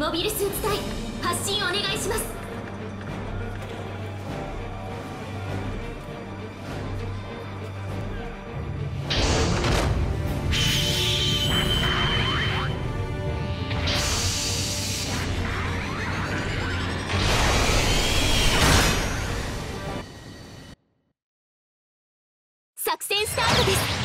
モビルスーツ隊発進お願いします。作戦スタートです。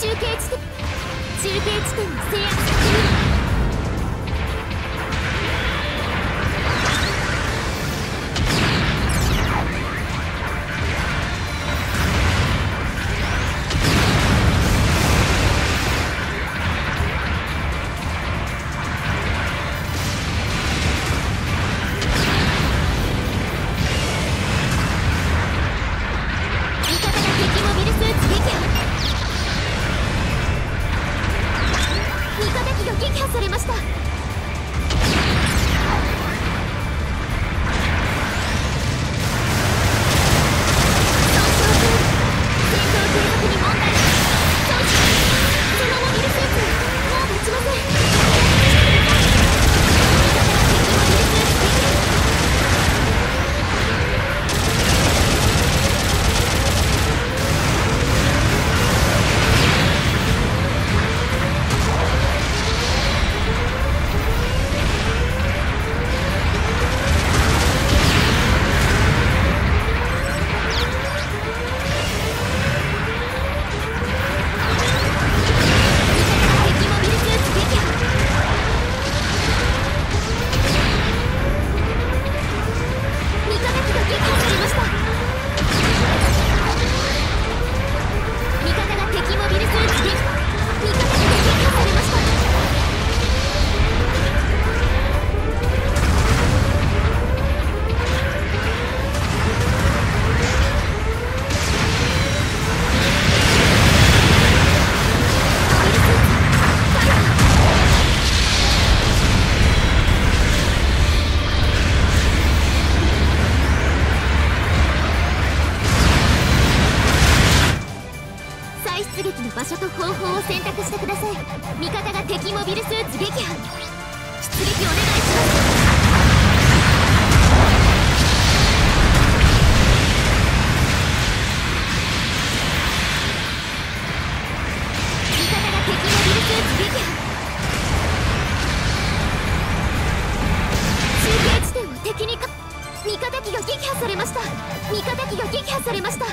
中継地点中継地点を制圧されました。場所と方法を選択してください。味方が敵モビルスーツ撃破。出撃お願いします。味方が敵にか味方機が撃破されました。味方機が撃破されました。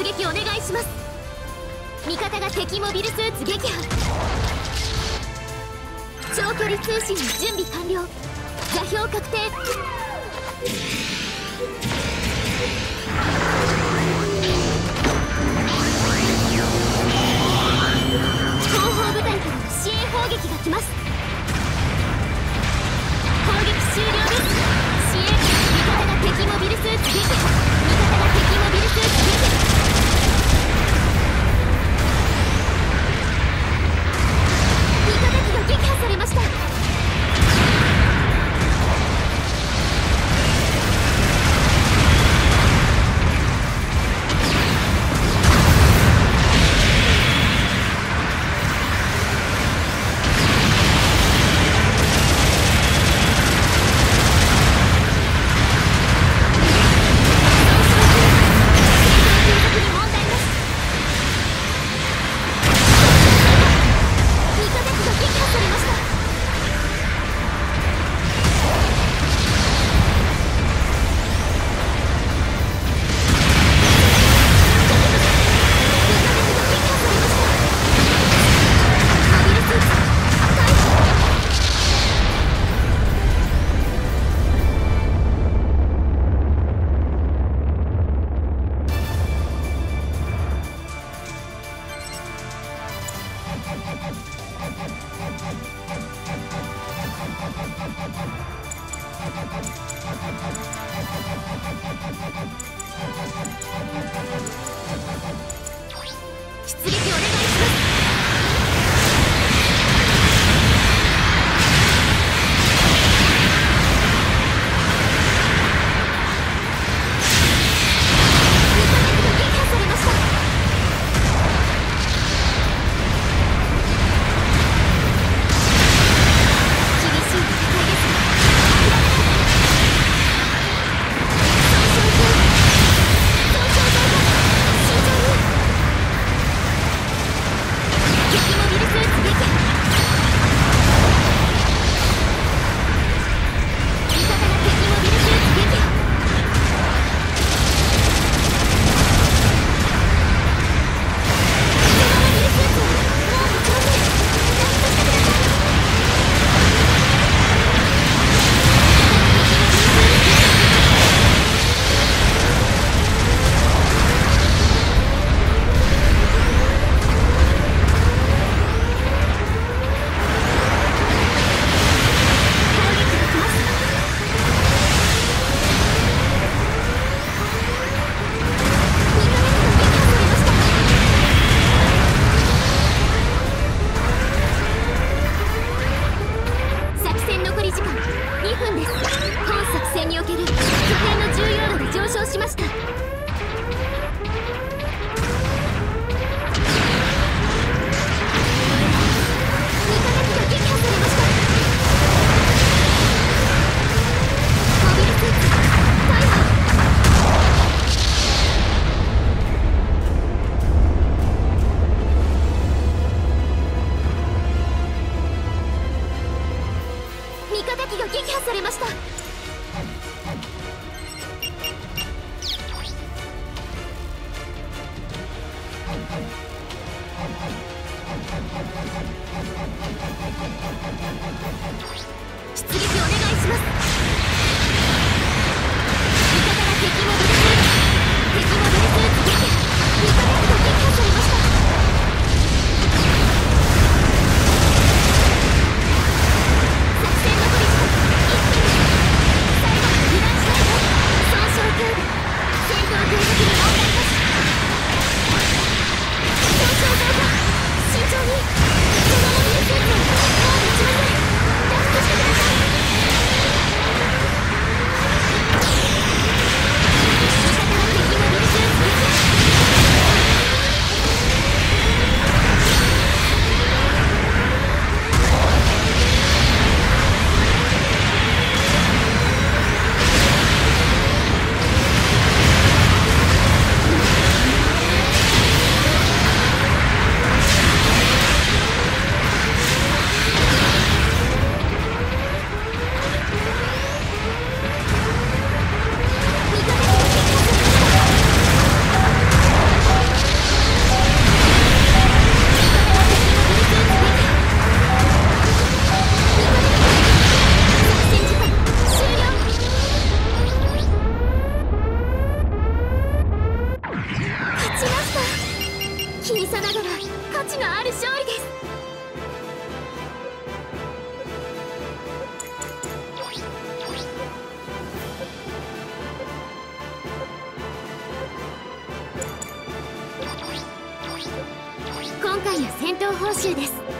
撃お願いします。味方が敵モビルスーツ撃破。長距離通信準備完了。座標確定。後方部隊から支援砲撃が来ます。攻撃終了です。支援。味方が敵モビルスーツ撃破。出撃お願い。します艦や戦闘報酬です。